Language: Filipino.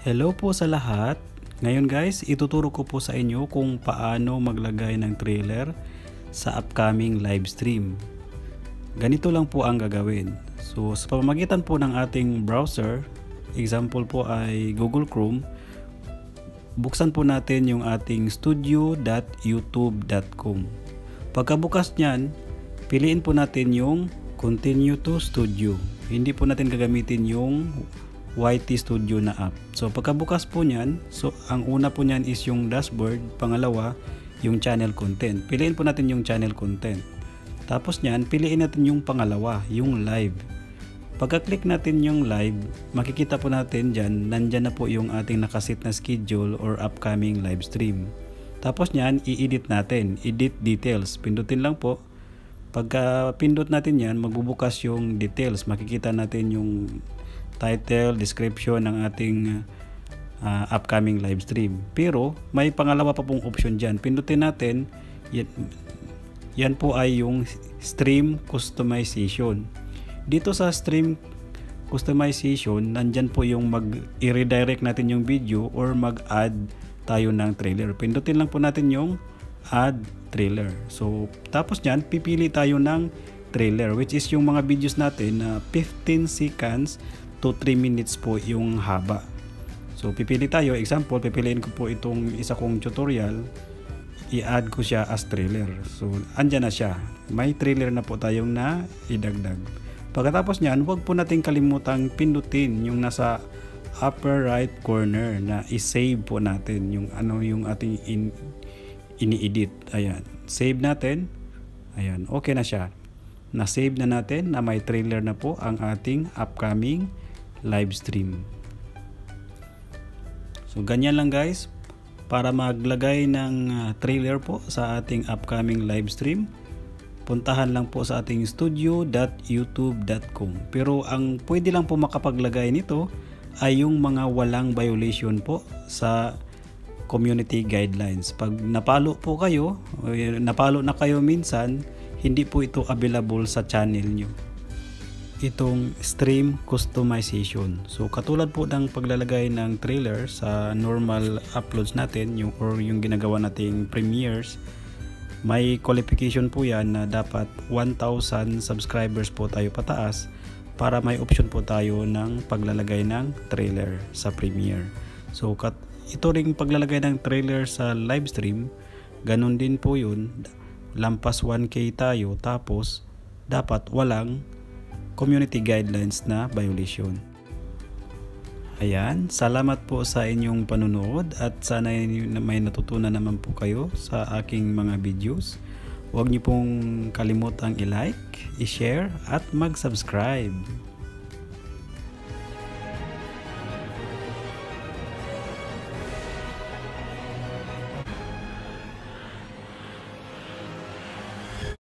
Hello po sa lahat. Ngayon guys, ituturo ko po sa inyo kung paano maglagay ng trailer sa upcoming live stream. Ganito lang po ang gagawin. So sa pamamagitan po ng ating browser, example po ay Google Chrome, buksan po natin yung ating studio.youtube.com. Pagkabukas niyan, piliin po natin yung continue to studio. Hindi po natin gagamitin yung YT Studio na app. So pagkabukas po niyan, so ang una po niyan is yung dashboard, pangalawa yung channel content. Piliin po natin yung channel content. Tapos niyan, piliin natin yung pangalawa, yung live. Pagka-click natin yung live, makikita po natin dyan, nandyan na po yung ating nakasit na schedule or upcoming live stream. Tapos niyan, i-edit natin. Edit details. Pindutin lang po. Pagka pindot natin yan, magbubukas yung details. Makikita natin yung title, description ng ating uh, upcoming live stream. Pero may pangalawa pa pong option dyan. Pindutin natin, yan, yan po ay yung stream customization. Dito sa stream customization, nandyan po yung mag-redirect natin yung video or mag-add tayo ng trailer. Pindutin lang po natin yung add trailer. So, tapos nyan, pipili tayo ng trailer which is yung mga videos natin na uh, 15 seconds to 3 minutes po yung haba. So pipili tayo, example, pipiliin ko po itong isa kong tutorial, i-add ko siya as trailer. So andyan na siya. May trailer na po tayong na idagdag. Pagkatapos niyan, huwag po nating kalimutang pindutin yung nasa upper right corner na i-save po natin yung ano yung ating in, ini-edit. Ayan. Save natin. Ayan. Okay na siya. Na-save na natin na may trailer na po ang ating upcoming live stream. So ganyan lang guys para maglagay ng uh, trailer po sa ating upcoming live stream. Puntahan lang po sa ating studio.youtube.com. Pero ang pwede lang po makapaglagay nito ay yung mga walang violation po sa community guidelines. Pag napalo po kayo, napalo na kayo minsan, hindi po ito available sa channel nyo itong stream customization. So katulad po ng paglalagay ng trailer sa normal uploads natin yung or yung ginagawa nating premieres, may qualification po yan na dapat 1,000 subscribers po tayo pataas para may option po tayo ng paglalagay ng trailer sa premiere. So kat ito ring paglalagay ng trailer sa live stream, ganun din po yun. Lampas 1k tayo tapos dapat walang community guidelines na violation. Ayan, salamat po sa inyong panunood at sana may natutunan naman po kayo sa aking mga videos. Huwag niyo pong kalimutang i-like, i-share at mag-subscribe.